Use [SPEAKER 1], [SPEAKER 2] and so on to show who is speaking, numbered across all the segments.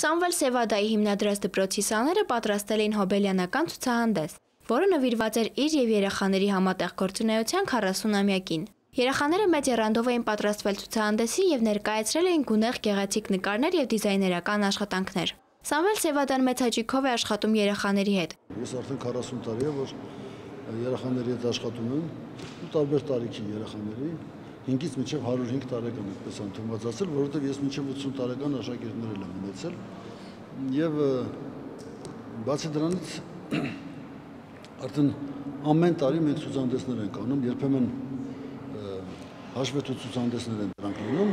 [SPEAKER 1] Սամվել Սևադայի հիմնադրած դպրոցի սաները պատրաստել էին հոբելյանական ցուցահանդես, որը նվիրված էր իր եւ երեխաների համատեղ գործունեության 40-ամյակին։ Երեխաները մեծ երանդով էին պատրաստվել ցուցահանդեսին եւ ներկայացրել էին գունեղ գեղեցիկ նկարներ եւ դիզայներական աշխատանքներ։ Սամվել Սևադան մեծ հաճույքով է աշխատում երեխաների հետ։
[SPEAKER 2] Ես արդեն 40 տարի է, որ երեխաների հետ աշխատում եմ, ու տարբեր տարիքի երեխաների, 5-ից մինչև 105 տարեկան այդպես ընդունվածացել, որովհետև ես մինչև 80 տարեկան աշակերտներ եմ ունեցել եւ բացի դրանից արդեն ամեն տարի մենք ցուցահանդեսներ ենք անում, երբեմն հաշվետու ցուցահանդեսներ են դրանք լինում,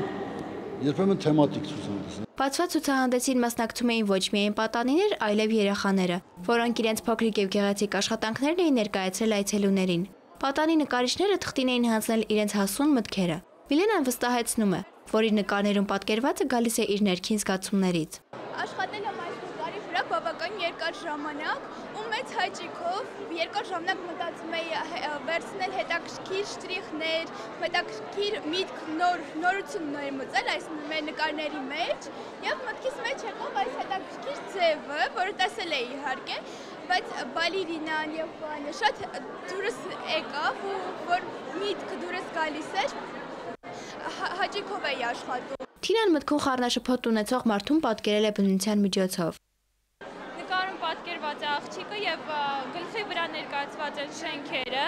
[SPEAKER 2] երբեմն թեմատիկ ցուցահանդեսներ։
[SPEAKER 1] Բացված ցուցահանդեսին մասնակցում էին ոչ միայն պատանիներ, այլև երեխաները, որոնք իրենց փոքրիկ եւ գեղեցիկ աշխատանքներն էին ներկայացրել այցելուներին։ Պատանի նկարիչները թղթին էին հանձնել իրենց հասուն մտքերը։ Միլենան վստահեցնում է, որ իր նկարներում պատկերվածը գալիս է իր ներքին զգացումներից։
[SPEAKER 3] Աշխատել եմ այս նկարի վրա բավական երկար ժամանակ մեծ հաճույքով երկար ժամանակ մտածում էի վերցնել հետաքրքիր շտրիխներ, հետաքրքիր միտք, նոր նորություններ մտել այս մեր նկարների մեջ եւ մտքիս մեջ եկավ այս հետաքրքիր ձևը, որը տեսել էի իհարկե, բայց բալերինան եւ բանը շատ դուրս եկավ ու որ միտքը դուրս գալիս էր հաճիկով էի աշխատում
[SPEAKER 1] Թինան մտքում խառնաշփոթ ունեցող մարդուն պատկերել է բնության միջոցով
[SPEAKER 3] Նկարում պատկերված է աղջիկը եւ գլխի վրա ներկայացված են շենքերը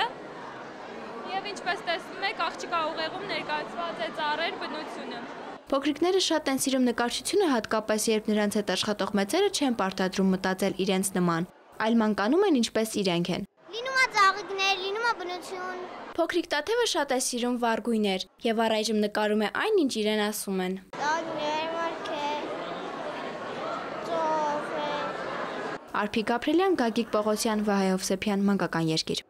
[SPEAKER 3] եւ ինչպես տեսնում եք աղջիկա ուղեղում ներկայացված է ծառեր բնությունը
[SPEAKER 1] Փոքրիկները շատ են սիրում նկարչությունը, հատկապես երբ նրանց հետ աշխատող մեծերը չեն պարտադրում մտածել իրենց նման այլ մանկանում են ինչպես իրենք են։
[SPEAKER 4] Լինում է ծաղիկներ, լինում է բնություն։
[SPEAKER 1] Փոքրիկ Տաթևը շատ է սիրում վարգույներ եւ առայժմ նկարում է այն, ինչ իրեն ասում են։
[SPEAKER 4] Ծաղիկներ, մարգե, ծով։
[SPEAKER 1] Արփի Գաբրելյան, Գագիկ Պողոսյան, Վահե Հովսեփյան, Մանկական երկիր։